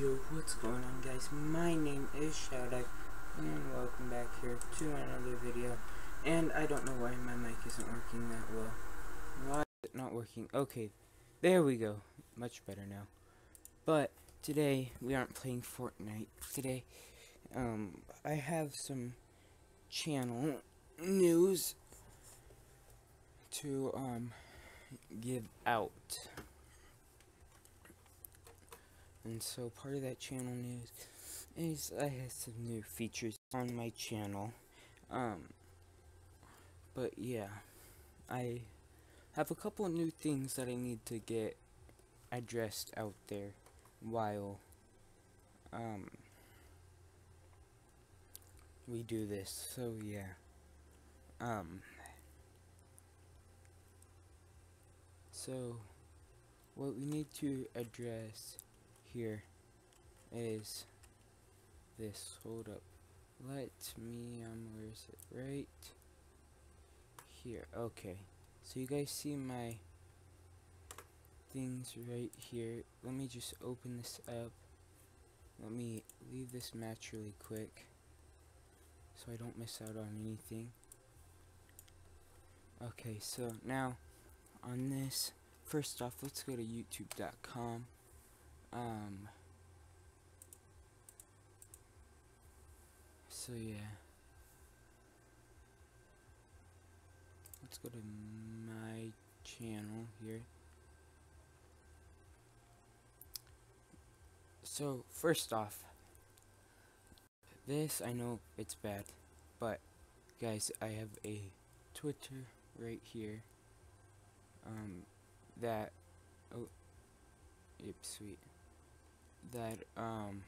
Yo, what's going on guys? My name is Shoutout and welcome back here to another video. And I don't know why my mic isn't working that well. Why is it not working? Okay, there we go. Much better now. But today we aren't playing Fortnite. Today, um, I have some channel news to um give out. And so part of that channel news is I have some new features on my channel. Um, but yeah, I have a couple new things that I need to get addressed out there while um, we do this. So yeah. Um, so what we need to address here is this. Hold up. Let me, um, where is it? Right here. Okay. So you guys see my things right here. Let me just open this up. Let me leave this match really quick so I don't miss out on anything. Okay, so now on this, first off, let's go to youtube.com um, so yeah. Let's go to my channel here. So, first off, this, I know it's bad, but guys, I have a Twitter right here, um, that, oh, yep, sweet that um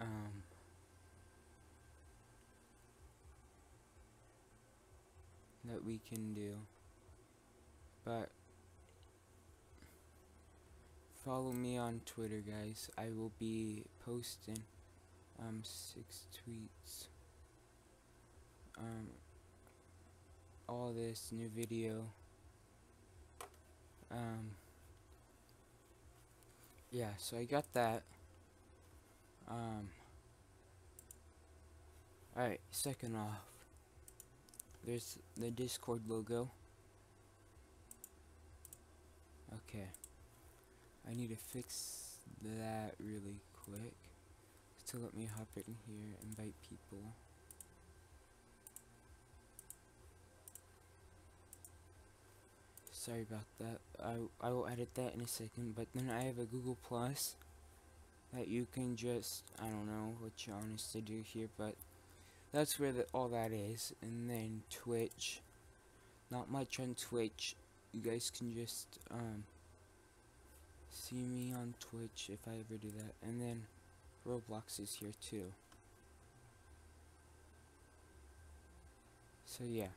um that we can do. But follow me on Twitter guys. I will be posting um six tweets. Um all this new video. Um yeah, so I got that. Um, Alright, second off, there's the Discord logo. Okay. I need to fix that really quick. So let me hop in here, invite people. Sorry about that. I, I will edit that in a second. But then I have a Google Plus that you can just, I don't know what you honestly to do here, but that's where the, all that is. And then Twitch. Not much on Twitch. You guys can just um, see me on Twitch if I ever do that. And then Roblox is here too. So yeah.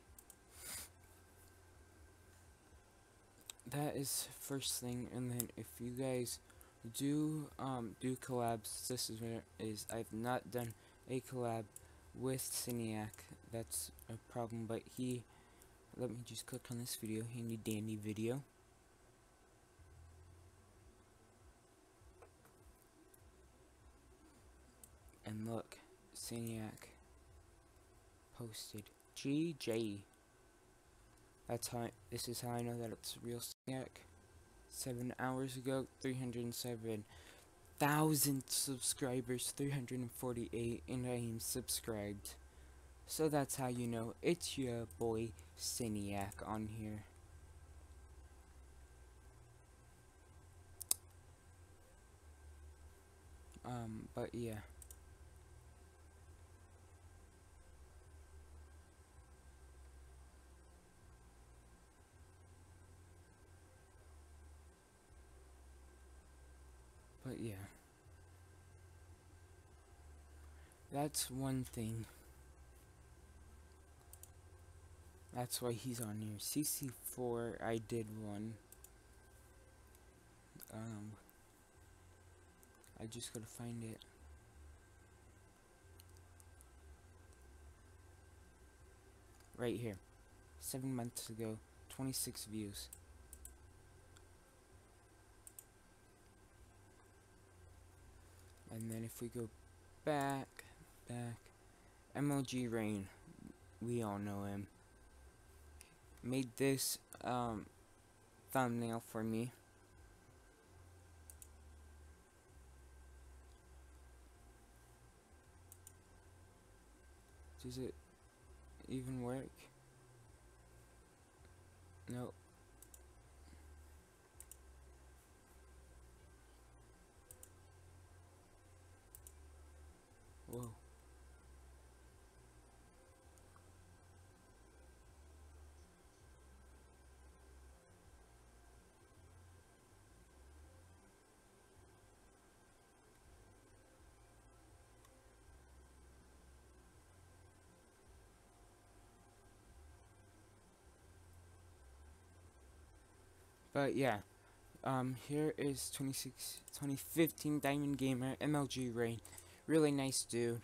That is first thing and then if you guys do um do collabs this is where is I've not done a collab with Ciniac that's a problem but he let me just click on this video handy dandy video. And look Ciniac posted GJ that's how this is how I know that it's real snack. Seven hours ago, 307,000 subscribers, 348, and I am subscribed. So that's how you know it's your boy Ciniac on here. Um, but yeah. But yeah. That's one thing. That's why he's on here. CC4, I did one. Um, I just gotta find it. Right here. Seven months ago, 26 views. And then if we go back, back, MLG Rain, we all know him. Made this um, thumbnail for me. Does it even work? No. Whoa. But yeah, um, here is 26, 2015 Diamond Gamer MLG Rain. Really nice dude.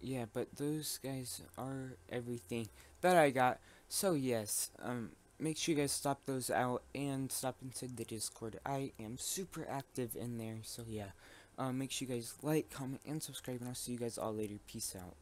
Yeah, but those guys are everything that I got. So yes, um, make sure you guys stop those out and stop into the Discord. I am super active in there. So yeah, um, make sure you guys like, comment, and subscribe, and I'll see you guys all later. Peace out.